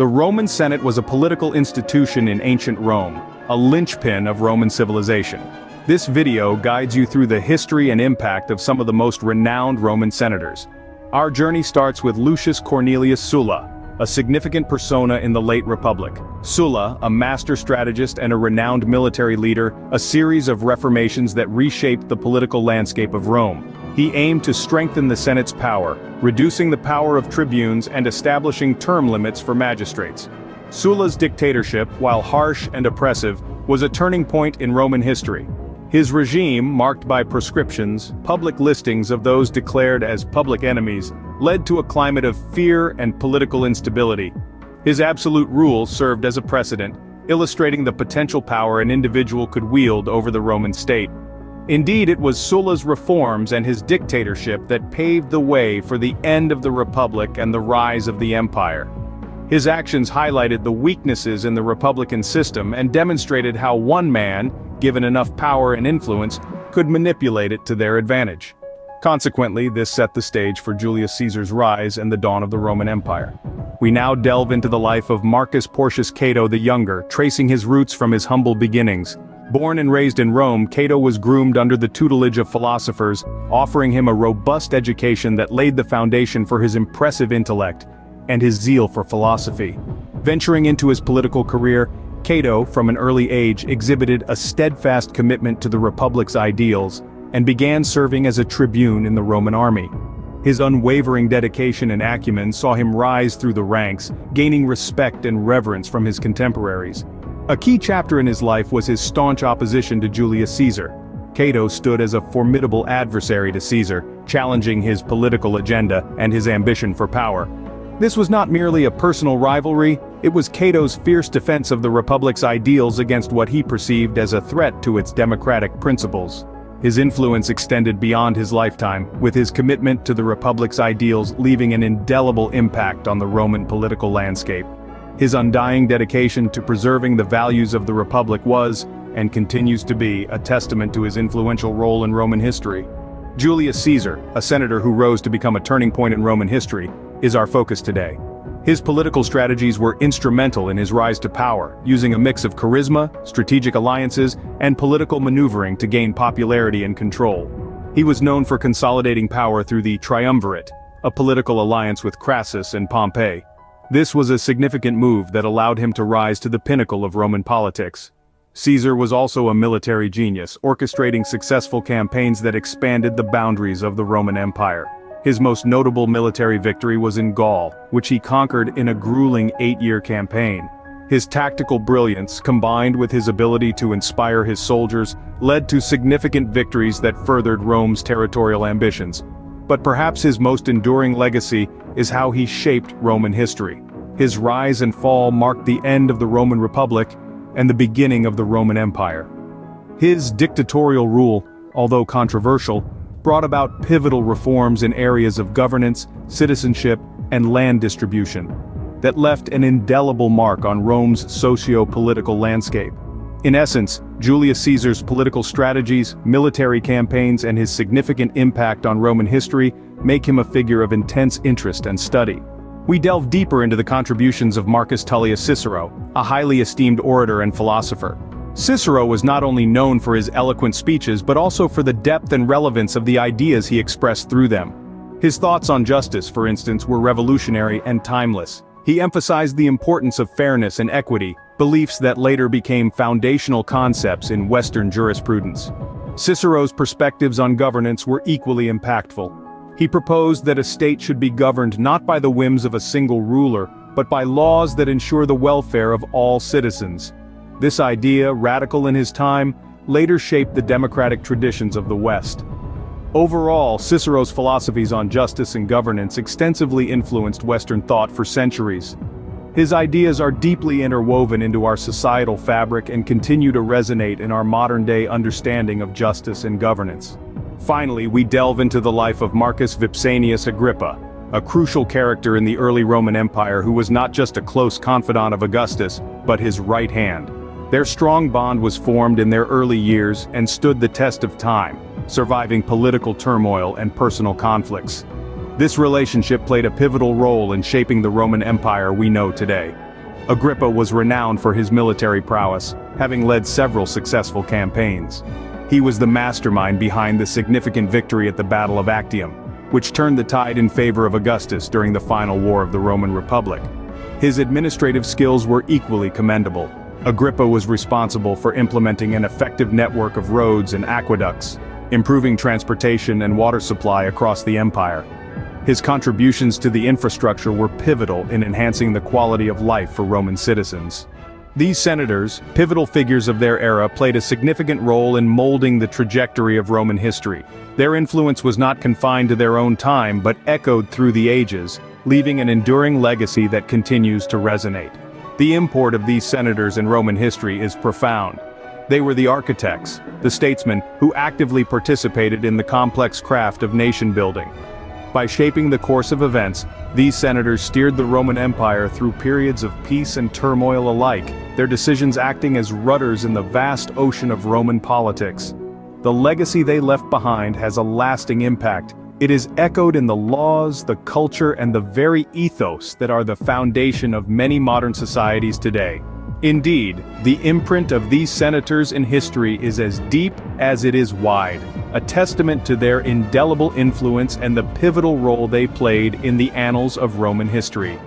The Roman Senate was a political institution in ancient Rome, a linchpin of Roman civilization. This video guides you through the history and impact of some of the most renowned Roman senators. Our journey starts with Lucius Cornelius Sulla, a significant persona in the late Republic. Sulla, a master strategist and a renowned military leader, a series of reformations that reshaped the political landscape of Rome. He aimed to strengthen the Senate's power, reducing the power of tribunes and establishing term limits for magistrates. Sulla's dictatorship, while harsh and oppressive, was a turning point in Roman history. His regime, marked by proscriptions, public listings of those declared as public enemies, led to a climate of fear and political instability. His absolute rule served as a precedent, illustrating the potential power an individual could wield over the Roman state. Indeed it was Sulla's reforms and his dictatorship that paved the way for the end of the Republic and the rise of the Empire. His actions highlighted the weaknesses in the Republican system and demonstrated how one man, given enough power and influence, could manipulate it to their advantage. Consequently, this set the stage for Julius Caesar's rise and the dawn of the Roman Empire. We now delve into the life of Marcus Porcius Cato the Younger, tracing his roots from his humble beginnings. Born and raised in Rome, Cato was groomed under the tutelage of philosophers, offering him a robust education that laid the foundation for his impressive intellect and his zeal for philosophy. Venturing into his political career, Cato, from an early age, exhibited a steadfast commitment to the Republic's ideals, and began serving as a tribune in the Roman army. His unwavering dedication and acumen saw him rise through the ranks, gaining respect and reverence from his contemporaries. A key chapter in his life was his staunch opposition to Julius Caesar. Cato stood as a formidable adversary to Caesar, challenging his political agenda and his ambition for power. This was not merely a personal rivalry, it was Cato's fierce defense of the Republic's ideals against what he perceived as a threat to its democratic principles. His influence extended beyond his lifetime, with his commitment to the Republic's ideals leaving an indelible impact on the Roman political landscape. His undying dedication to preserving the values of the Republic was, and continues to be, a testament to his influential role in Roman history. Julius Caesar, a senator who rose to become a turning point in Roman history, is our focus today. His political strategies were instrumental in his rise to power, using a mix of charisma, strategic alliances, and political maneuvering to gain popularity and control. He was known for consolidating power through the Triumvirate, a political alliance with Crassus and Pompey. This was a significant move that allowed him to rise to the pinnacle of Roman politics. Caesar was also a military genius, orchestrating successful campaigns that expanded the boundaries of the Roman Empire. His most notable military victory was in Gaul, which he conquered in a grueling eight-year campaign. His tactical brilliance, combined with his ability to inspire his soldiers, led to significant victories that furthered Rome's territorial ambitions. But perhaps his most enduring legacy is how he shaped Roman history. His rise and fall marked the end of the Roman Republic and the beginning of the Roman Empire. His dictatorial rule, although controversial, brought about pivotal reforms in areas of governance, citizenship, and land distribution that left an indelible mark on Rome's socio-political landscape. In essence, Julius Caesar's political strategies, military campaigns and his significant impact on Roman history make him a figure of intense interest and study. We delve deeper into the contributions of Marcus Tullius Cicero, a highly esteemed orator and philosopher, Cicero was not only known for his eloquent speeches but also for the depth and relevance of the ideas he expressed through them. His thoughts on justice, for instance, were revolutionary and timeless. He emphasized the importance of fairness and equity, beliefs that later became foundational concepts in Western jurisprudence. Cicero's perspectives on governance were equally impactful. He proposed that a state should be governed not by the whims of a single ruler, but by laws that ensure the welfare of all citizens. This idea, radical in his time, later shaped the democratic traditions of the West. Overall, Cicero's philosophies on justice and governance extensively influenced Western thought for centuries. His ideas are deeply interwoven into our societal fabric and continue to resonate in our modern-day understanding of justice and governance. Finally, we delve into the life of Marcus Vipsanius Agrippa, a crucial character in the early Roman Empire who was not just a close confidant of Augustus, but his right hand. Their strong bond was formed in their early years and stood the test of time, surviving political turmoil and personal conflicts. This relationship played a pivotal role in shaping the Roman Empire we know today. Agrippa was renowned for his military prowess, having led several successful campaigns. He was the mastermind behind the significant victory at the Battle of Actium, which turned the tide in favor of Augustus during the final war of the Roman Republic. His administrative skills were equally commendable. Agrippa was responsible for implementing an effective network of roads and aqueducts, improving transportation and water supply across the empire. His contributions to the infrastructure were pivotal in enhancing the quality of life for Roman citizens. These senators, pivotal figures of their era played a significant role in molding the trajectory of Roman history. Their influence was not confined to their own time but echoed through the ages, leaving an enduring legacy that continues to resonate. The import of these senators in Roman history is profound. They were the architects, the statesmen, who actively participated in the complex craft of nation-building. By shaping the course of events, these senators steered the Roman Empire through periods of peace and turmoil alike, their decisions acting as rudders in the vast ocean of Roman politics. The legacy they left behind has a lasting impact. It is echoed in the laws, the culture and the very ethos that are the foundation of many modern societies today. Indeed, the imprint of these senators in history is as deep as it is wide, a testament to their indelible influence and the pivotal role they played in the annals of Roman history.